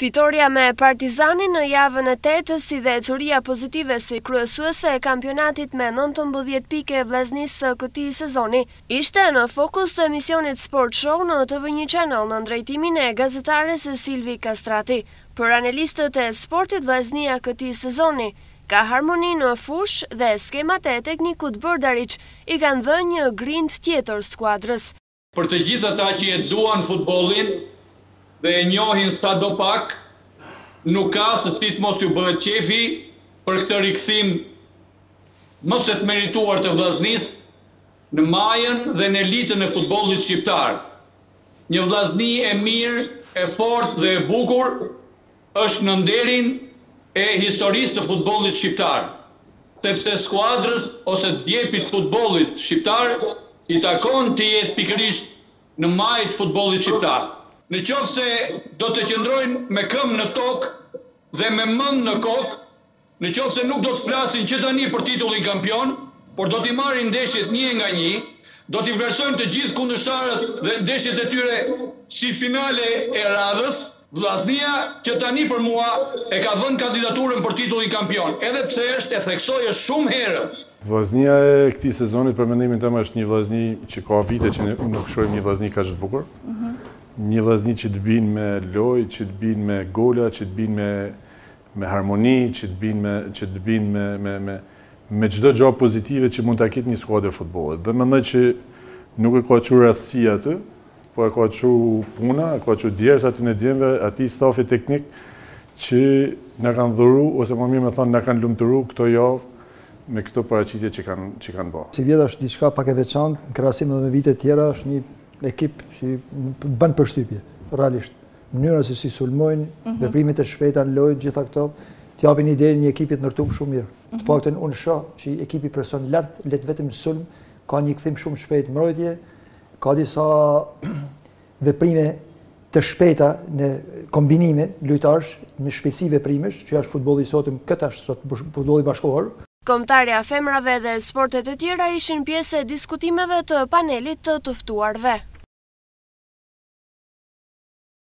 Fitorja me Partizanin në javën e tetë, si dhe ecuria pozitive si kryesuese e kampionatit me nëntëmbëdhjetë pikë e Vllaznisë së këtij sezoni, ishte në fokus të emisionit Sport Show në TV një Channel nën drejtimin e gazetares Silvi Kastrati. Për analistët e sportit Vllaznia këtij sezoni ka harmoni në fushë dhe skemat e teknikut Brdariç i kanë dhënë një grintë tjetër skuadrës. Për të gjithë ata që e duan futbollin dhe e njohin sado pak, nuk ka se si të mos t'ju bëhet qejfi për këtë rikthim më se të merituar të Vllaznisë në majën dhe në elitën e futbollit shqiptar. Një Vllazni e mirë, e fortë dhe e bukur Është në nderin e historisë së futbollit shqiptar, sepse skuadrës ose djepit futbollit shqiptar i takon të jetë pikërisht në majë të futbollit shqiptar. Në qoftë se do të qëndrojnë me këmbë në tokë dhe me mend në kokë, Në qoftë se nuk do të flasin që tani për titullin kampion, por do t'i marrin ndeshjet një nga një, do t'i vlerësojnë të gjithë kundërshtarët dhe ndeshjet e tyre si finale e radhës. Vllaznia që tani për mua e ka dhënë kandidaturën për titullin kampion, edhe pse është e theksoj shumë herët. Vllaznia e këtij sezoni për mendimin tem është një Vllazni që ka vite që nuk shohim një Vllazni kaq të bukur. Një Vllazni që të bind me lojë, që të bind me gola, që të bind me me harmoni që të bind me që të bind me me me me çdo gjë pozitive që mund ta ketë një skuadër e futbollit. Dhe mendoj që nuk e ka çu rastësia aty, po e ka çu puna, e ka çu djersa atyne djemve, atij stafi teknik që na kanë dhuru ose më mirë me thanë na kanë lumturu këto javë me këto paraqitje që kanë që kanë bërë. Sivjet është diçka pak e veçantë, në krahasim edhe me vitet tjera është një ekip që bën përshtypje, realisht. Mënyra se si sulmojnë, veprimet e shpejta në lojë, gjitha këto, të japin ide një ekipi të ndërtuar shumë mirë. Të paktën unë shoh që ekipi presion lart, lot vetëm sulm, ka një kthim shumë të shpejtë në mbrojtje, ka disa veprime të shpejta në kombinime lojtarësh, me shpejtësi veprimesh, që është futbolli i sotëm, kjo është sot futbolli bashkëkohor. Kombëtarja e femrave dhe sportet e tjera ishin pjesë e diskutimeve të panelit të të ftuarve.